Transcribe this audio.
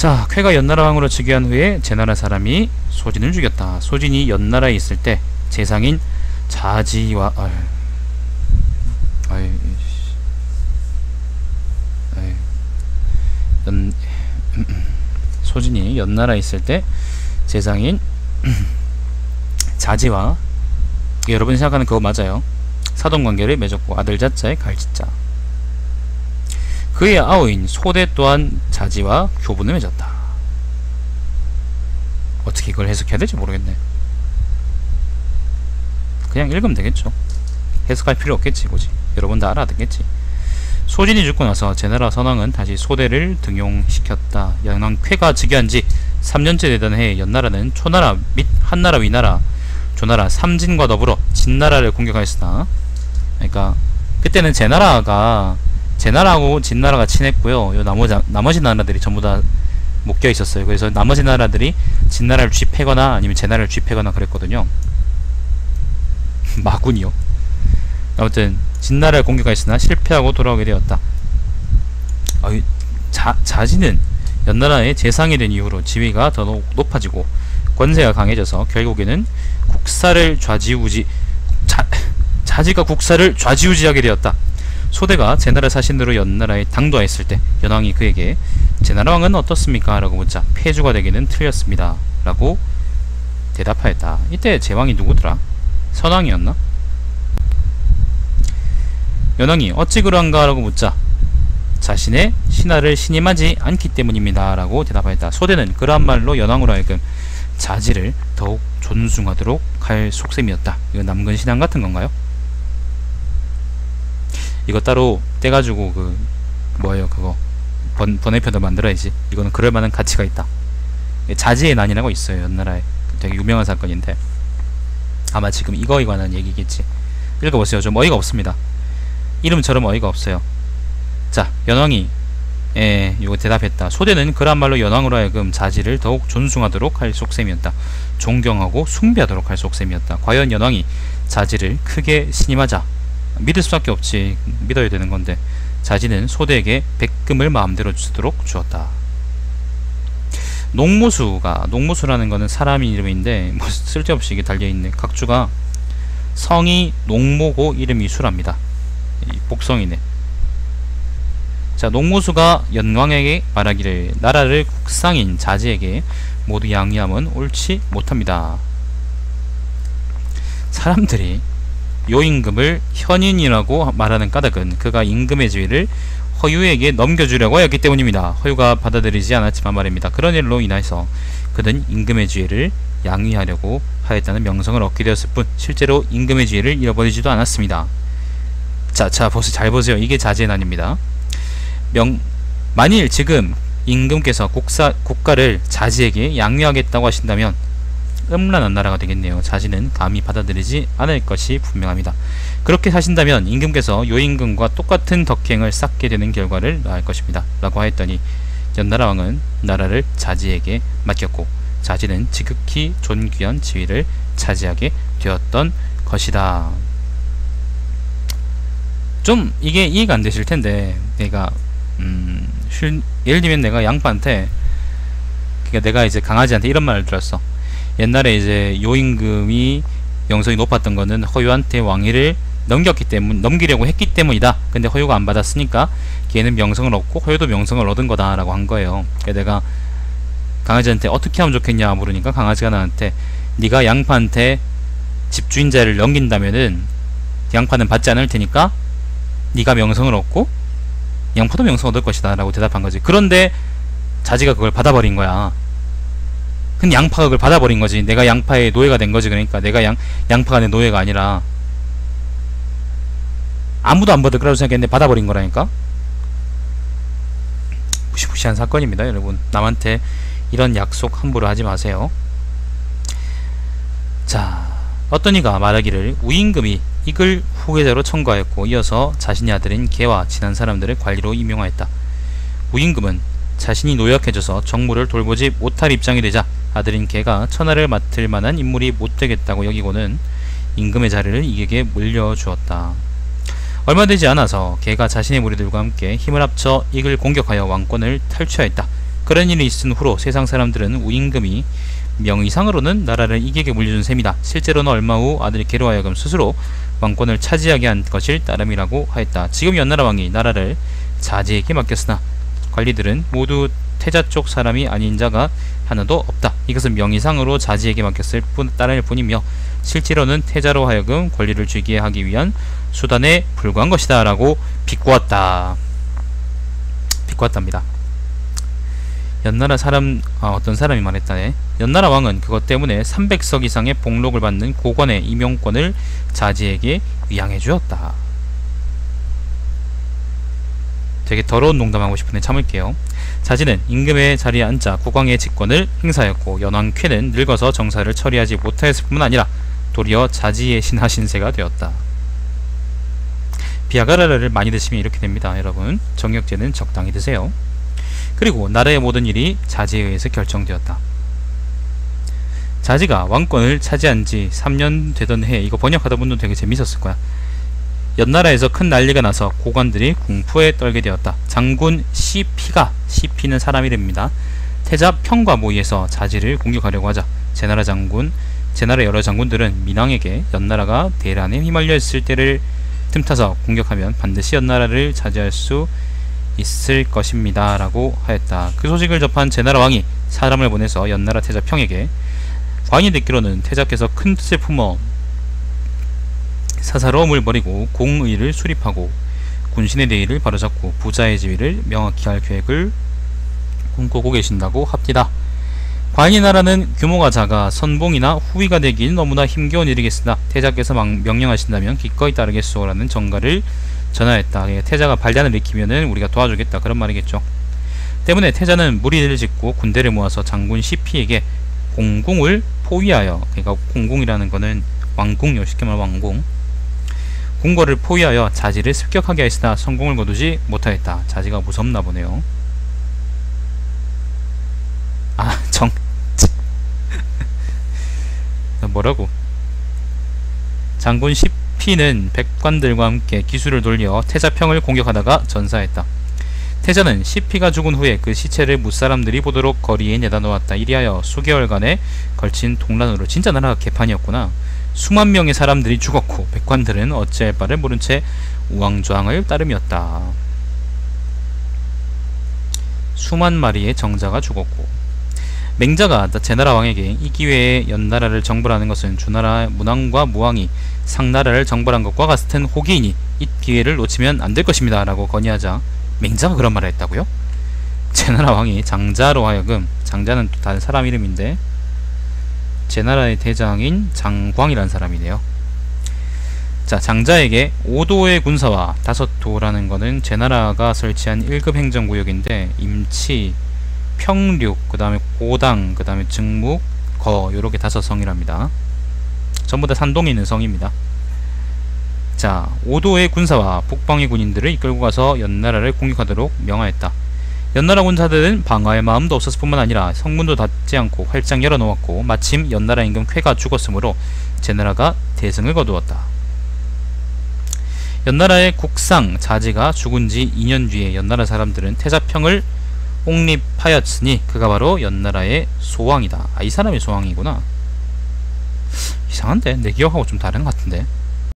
자, 쾌가 연나라 왕으로 즉위한 후에 제나라 사람이 소진을 죽였다. 소진이 연나라에 있을 때 재상인 자지와 아유, 아유, 연 소진이 연나라에 있을 때 재상인 자지와 여러분이 생각하는 그거 맞아요. 사돈관계를 맺었고 아들 자자에 갈지자. 그의 아우인 소대 또한 자지와 교분을 맺었다. 어떻게 이걸 해석해야 될지 모르겠네. 그냥 읽으면 되겠죠. 해석할 필요 없겠지, 뭐지. 여러분 다 알아듣겠지. 소진이 죽고 나서 제나라 선왕은 다시 소대를 등용시켰다. 연왕 쾌가 즉위한 지 3년째 되던 해에 연나라는 초나라 및 한나라 위나라 조나라 삼진과 더불어 진나라를 공격하였으나 그러니까 그때는 제나라가 제 나라하고 진 나라가 친했고요. 요 나머지 나머지 나라들이 전부 다 묶여 있었어요. 그래서 나머지 나라들이 진 나라를 쥐패거나 아니면 제 나라를 쥐패거나 그랬거든요. 마군이요. 아무튼 진 나라를 공격하였으나 실패하고 돌아오게 되었다. 어, 자, 자진은 연나라의 재상이 된 이후로 지위가 더 높- 높아지고 권세가 강해져서 결국에는 국사를 좌지우지 자, 자지가 국사를 좌지우지하게 되었다. 소대가 제나라 사신으로 연나라에 당도하였을 때 연왕이 그에게 제나라 왕은 어떻습니까? 라고 묻자 폐주가 되기는 틀렸습니다. 라고 대답하였다. 이때 제왕이 누구더라? 선왕이었나? 연왕이 어찌 그러한가? 라고 묻자 자신의 신하를 신임하지 않기 때문입니다. 라고 대답하였다. 소대는 그러한 말로 연왕으로 하여금 자지를 더욱 존중하도록 할 속셈이었다. 이거 남근 신앙 같은 건가요? 이거 따로 떼가지고 그 뭐예요 그거 번, 번외편도 만들어야지. 이거는 그럴 만한 가치가 있다. 자지의 난이라고 있어요. 연나라에 되게 유명한 사건인데 아마 지금 이거에 관한 얘기겠지. 읽어보세요. 좀 어이가 없습니다. 이름처럼 어이가 없어요. 자, 연왕이 예, 요거 대답했다. 소대는 그런 말로 연왕으로 하여금 자지를 더욱 존중하도록 할 속셈이었다. 존경하고 숭배하도록 할 속셈이었다. 과연 연왕이 자지를 크게 신임하자 믿을 수밖에 없지. 믿어야 되는 건데 자지는 소대에게 백금을 마음대로 주도록 주었다. 농무수가 농무수라는 거는 사람 이름인데 뭐 쓸데없이 이게 달려 있네. 각주가 성이 농모고 이름이 수랍니다. 이 복성이네. 자, 농무수가 연왕에게 말하기를 나라를 국상인 자지에게 모두 양해함은 옳지 못합니다. 사람들이 요임금을 현인이라고 말하는 까닭은 그가 임금의 지위를 허유에게 넘겨주려고 하였기 때문입니다. 허유가 받아들이지 않았지만 말입니다. 그런 일로 인해서 그는 임금의 지위를 양위하려고 하였다는 명성을 얻게 되었을 뿐 실제로 임금의 지위를 잃어버리지도 않았습니다. 자, 자, 보세요. 잘 보세요. 이게 자제의 난입니다. 명 만일 지금 임금께서 국사 국가를 자지에게 양위하겠다고 하신다면 음란한 나라가 되겠네요. 자지는 감히 받아들이지 않을 것이 분명합니다. 그렇게 하신다면 임금께서 요임금과 똑같은 덕행을 쌓게 되는 결과를 낳을 것입니다. 라고 하였더니 연나라 왕은 나라를 자지에게 맡겼고 자지는 지극히 존귀한 지위를 차지하게 되었던 것이다. 좀 이게 이해가 안 되실 텐데 내가 음, 쉴- 예를 들면 내가 양파한테 그러니까 내가 이제 강아지한테 이런 말을 들었어. 옛날에 이제 요임금이 명성이 높았던 거는 허유한테 왕위를 넘겼기 때문 넘기려고 했기 때문이다. 근데 허유가 안 받았으니까 걔는 명성을 얻고 허유도 명성을 얻은 거다라고 한 거예요. 그래서 내가 강아지한테 어떻게 하면 좋겠냐 물으니까 강아지가 나한테 네가 양파한테 집주인자를 넘긴다면은 양파는 받지 않을 테니까 네가 명성을 얻고 양파도 명성을 얻을 것이다 라고 대답한 거지 그런데 자지가 그걸 받아버린 거야 근데 그걸 받아버린 거지. 내가 양파의 노예가 된 거지. 그러니까 내가 양, 양파가 내 노예가 아니라 아무도 안 받을 거라고 생각했는데 받아버린 거라니까? 무시무시한 사건입니다 여러분. 남한테 이런 약속 함부로 하지 마세요. 자 어떤 이가 말하기를 우임금이 이글 후계자로 청구하였고 이어서 자신의 아들인 개와 친한 사람들을 관리로 임용하였다. 우임금은 자신이 노약해져서 정무를 돌보지 못할 입장이 되자 아들인 개가 천하를 맡을 만한 인물이 못되겠다고 여기고는 임금의 자리를 이에게 물려주었다. 얼마 되지 않아서 개가 자신의 무리들과 함께 힘을 합쳐 이글 공격하여 왕권을 탈취하였다. 그런 일이 있은 후로 세상 사람들은 우임금이 명의상으로는 나라를 이기게 물려준 셈이다. 실제로는 얼마 후 아들이 게로하여금 스스로 왕권을 차지하게 한 것일 따름이라고 하였다. 지금 연나라 왕이 나라를 자제에게 맡겼으나 관리들은 모두 태자 쪽 사람이 아닌 자가 하나도 없다. 이것은 명의상으로 자지에게 맡겼을 뿐 따를 뿐이며 실제로는 태자로 하여금 권리를 쥐게 하기 위한 수단에 불과한 것이다 라고 비꼬았다. 비꼬았답니다. 연나라 사람 아, 어떤 사람이 말했다네. 연나라 왕은 그것 때문에 300석 이상의 복록을 받는 고관의 임용권을 자지에게 위양해 주었다. 되게 더러운 농담하고 싶은데 참을게요. 자지는 임금의 자리에 앉아 국왕의 직권을 행사하였고 연왕 쾌는 늙어서 정사를 처리하지 못하였을 뿐만 아니라 도리어 자지의 신하 신세가 되었다. 비아가라를 많이 드시면 이렇게 됩니다. 여러분 정력제는 적당히 드세요. 그리고 나라의 모든 일이 자지에 의해서 결정되었다. 자지가 왕권을 차지한 지 3년 되던 해 이거 번역하다 분도 되게 재밌었을 거야. 연나라에서 큰 난리가 나서 고관들이 궁푸에 떨게 되었다. 장군 시피가 시피는 사람 이름입니다. 태자 평과 모의해서 자지를 공격하려고 하자 제나라 장군 제나라 여러 장군들은 민왕에게 연나라가 대란에 휘말려 있을 때를 틈타서 공격하면 반드시 연나라를 차지할 수 있을 것입니다. 라고 하였다. 그 소식을 접한 제나라 왕이 사람을 보내서 연나라 태자 평에게 왕이 듣기로는 태자께서 큰 뜻을 품어 사사로움을 버리고 공의를 수립하고 군신의 대의를 바로잡고 부자의 지위를 명확히 할 계획을 꿈꾸고 계신다고 합니다. 관이 나라는 규모가 작아 선봉이나 후위가 되긴 너무나 힘겨운 일이겠으나 태자께서 명령하신다면 기꺼이 따르겠소라는 정가를 전하였다. 태자가 반란을 일으키면은 우리가 도와주겠다 그런 말이겠죠. 때문에 태자는 무리를 짓고 군대를 모아서 장군 시피에게 공궁을 포위하여 그러니까 공궁이라는 거는 왕궁요 쉽게 말하면 왕궁 궁궐을 포위하여 자지를 습격하게 하였으나 성공을 거두지 못하였다. 자지가 무섭나 보네요. 아, 정. 뭐라고? 장군 시피는 백관들과 함께 기술을 돌려 태자평을 공격하다가 전사했다. 태자는 시피가 죽은 후에 그 시체를 무사람들이 보도록 거리에 내다 놓았다. 이리하여 수개월간에 걸친 동란으로 진짜 나라가 개판이었구나. 수만 명의 사람들이 죽었고 백관들은 어찌할 바를 모른 채 우왕좌왕을 따름이었다. 수만 마리의 정자가 죽었고 맹자가 제나라 왕에게 이 기회에 연나라를 정벌하는 것은 주나라 문왕과 무왕이 상나라를 정벌한 것과 같은 호기이니 이 기회를 놓치면 안 될 것입니다 라고 건의하자 맹자가 그런 말을 했다고요? 제나라 왕이 장자로 하여금 장자는 또 다른 사람 이름인데 제 나라의 대장인 장광이라는 사람이네요. 자, 장자에게 5도의 군사와 5도라는 것은 제나라가 설치한 1급 행정구역인데 임치, 평륙, 그 다음에 고당, 그 다음에 증묵, 거 요렇게 다섯 성이랍니다. 전부 다 산동에 있는 성입니다. 자, 5도의 군사와 북방의 군인들을 이끌고 가서 연나라를 공격하도록 명하였다. 연나라 군사들은 방어할 마음도 없었을 뿐만 아니라 성문도 닫지 않고 활짝 열어놓았고 마침 연나라 임금 쾌가 죽었으므로 제나라가 대승을 거두었다. 연나라의 국상 자지가 죽은 지 2년 뒤에 연나라 사람들은 태자평을 옹립하였으니 그가 바로 연나라의 소왕이다. 아, 이 사람이 소왕이구나. 이상한데? 내 기억하고 좀 다른 것 같은데?